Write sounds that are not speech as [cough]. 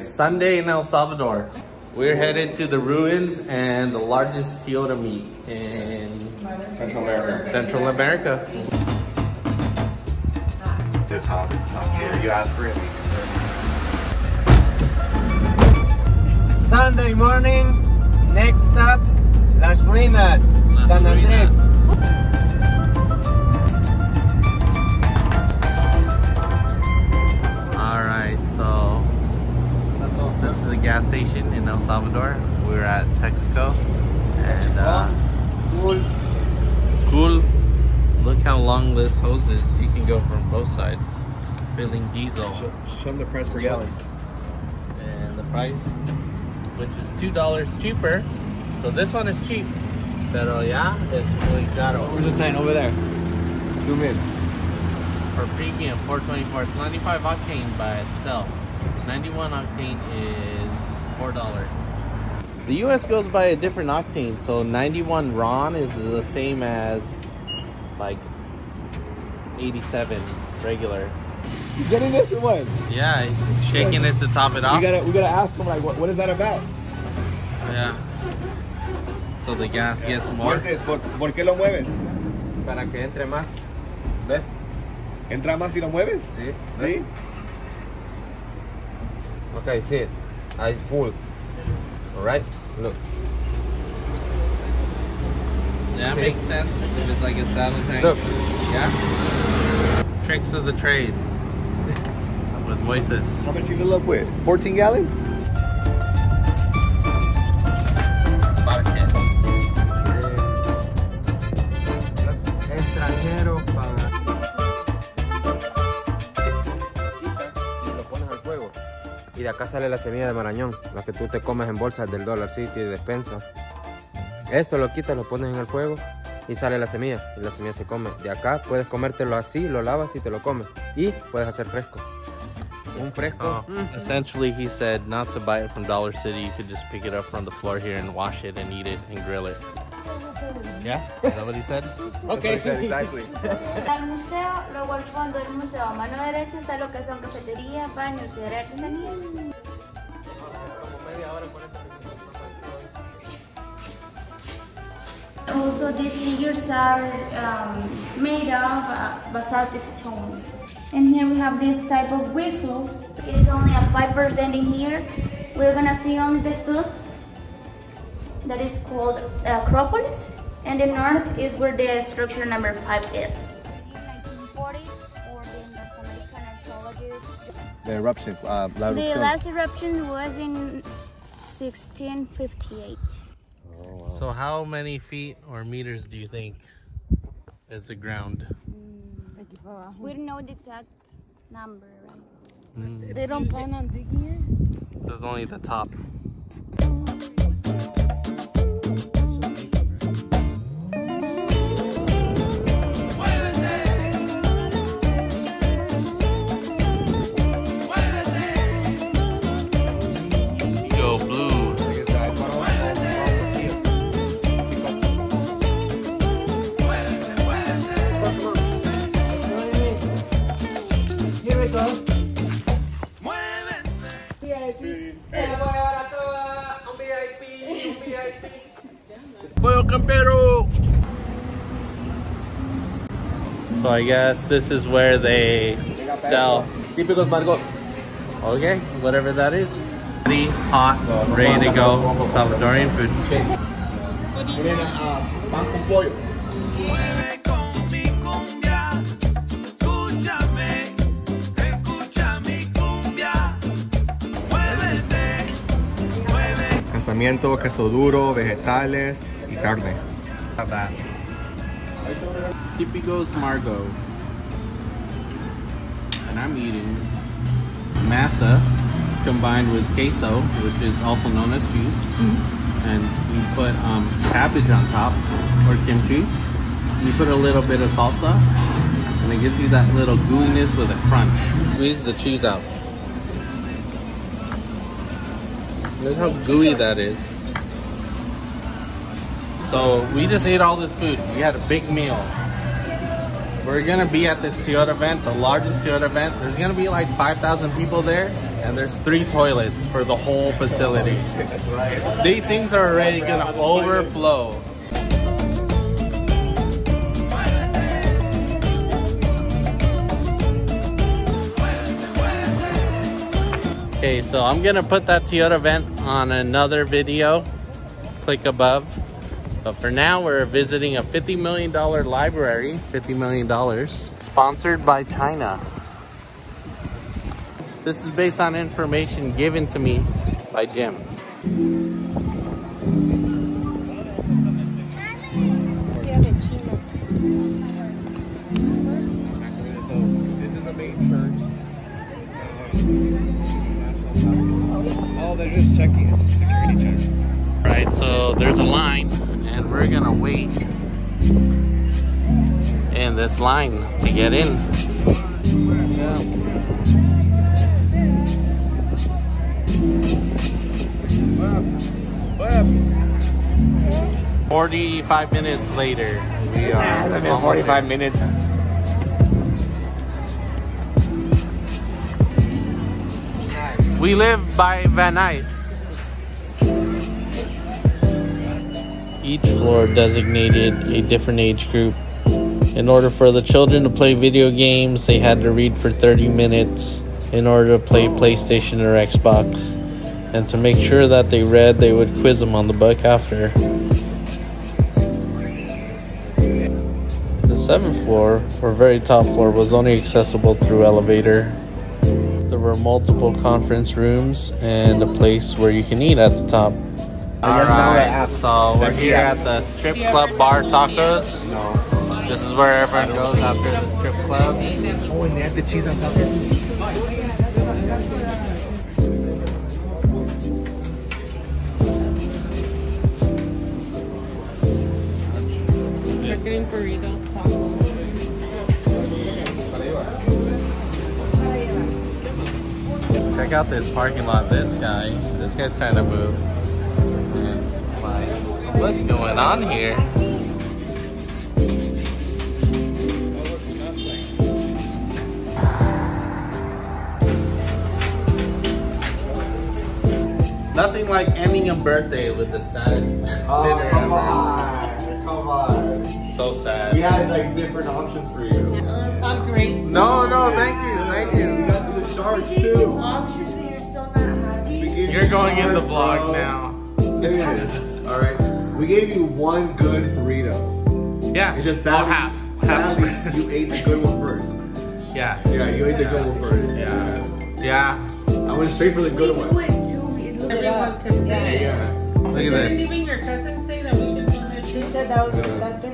Sunday in El Salvador. We're headed to the ruins and the largest Toyota meet in Central America. Central America. This hop, here. You asked for it. Sunday morning, next stop, Las Ruinas, Las San Ruinas. This is a gas station in El Salvador. We're at Texaco, and uh, Cool. cool. Look how long this hose is. You can go from both sides, filling diesel. Show them the price per gallon. and the price, which is two dollars cheaper. So this one is cheap. Pero ya es muy caro. Where's the sign? Over there. Zoom in. For premium, 424. It's 95 octane, by still, 91 octane is four dollars. The U.S. goes by a different octane, so 91 RON is the same as like 87 regular. You getting this or what? Yeah, shaking it to top it off. We gotta we gotta ask them like what, what is that about? Yeah. So the gas gets more. What is this? ¿Por, ¿Por qué lo mueves? Para que entre más. ¿Ves? ¿Entra más si lo mueves? Sí. ¿Sí? Okay, see it. I full. Alright? Look. Yeah, See? makes sense. If it's like a saddle tank. Look. Yeah. Tricks of the trade [laughs] with voices. How much you fill up with? 14 gallons? Acá sale la semilla de marañón, la que tú te comes en bolsas del Dollar City de despensa. Esto lo quitas, lo pones en el fuego y sale la semilla. Y la semilla se come. De acá puedes comértelo así, lo lavas y te lo comes. Y puedes hacer fresco. Un fresco. Oh. Essentially, he said not to buy it from Dollar City. You could just pick it up from the floor here and wash it and eat it and grill it. Yeah, is that what he said? [laughs] Okay. Exactly. [laughs] Al museo, luego al fondo del museo, a mano derecha está lo que son cafetería, baños y artesanía. Also, these figures are um, made of uh, basaltic stone. And here we have this type of whistles. It is only a 5% in here. We're gonna see only the south that is called Acropolis. And the north is where the structure number 5 is. the North American archaeologists. The eruption. Uh, The last eruption was in 1658. So, how many feet or meters do you think is the ground? We don't know the exact number, right? Hmm. They don't plan on digging it? This is only the top. Pollo Campero. So I guess this is where they sell. Típicos Margot. Okay, whatever that is. Ready, hot, ready to go. Salvadorian food. Mueve. Casamiento, queso duro, vegetales y carne. Have that. Típicos Margot. And I'm eating masa combined with queso, which is also known as cheese. And we put um, cabbage on top, or kimchi. You put a little bit of salsa, and it gives you that little gooiness with a crunch. Squeeze the cheese out. Look how gooey that is. So we just ate all this food. We had a big meal. We're gonna be at this Toyota event, the largest Toyota event. There's gonna be like 5,000 people there, and there's three toilets for the whole facility. That's right. These things are already gonna overflow. Okay, so I'm gonna put that Toyota vent on another video. Click above. But for now, we're visiting a $50 million library. $50 million. Sponsored by China. This is based on information given to me by Jim. Wait in this line to get in. 45 minutes later, we are It's been 45 minutes. We live by Van Nuys. Each floor designated a different age group. In order for the children to play video games, they had to read for 30 minutes. In order to play PlayStation or Xbox. And to make sure that they read, they would quiz them on the book after. The seventh floor, or very top floor, was only accessible through elevator. There were multiple conference rooms and a place where you can eat at the top. Alright, so we're here at the strip club bar tacos. This is where everyone goes after the strip club. Oh, and they had the cheese on top of it. We're getting burritos, tacos. Check out this parking lot. This guy, this guy's trying to move. And, like, what's going on here? Nothing like ending a birthday with the saddest [laughs] Oh, dinner come ever. on. Come on. So sad. We had like different options for you. I'm great. No, no, thank you, thank We you. got to the sharks too. Options and you're still not happy. You're you going in the sharks, vlog bro. now. Yeah. All right. We gave you one good burrito. Yeah, It's just well, sadly, half. half. sadly you ate the good one first. yeah, Yeah, you ate the good one first. yeah, yeah. I went straight for the good one. it too. It looked Everyone kept saying. Yeah. Look at Didn't this. even your cousin say that we should do this? She said that was that's their number one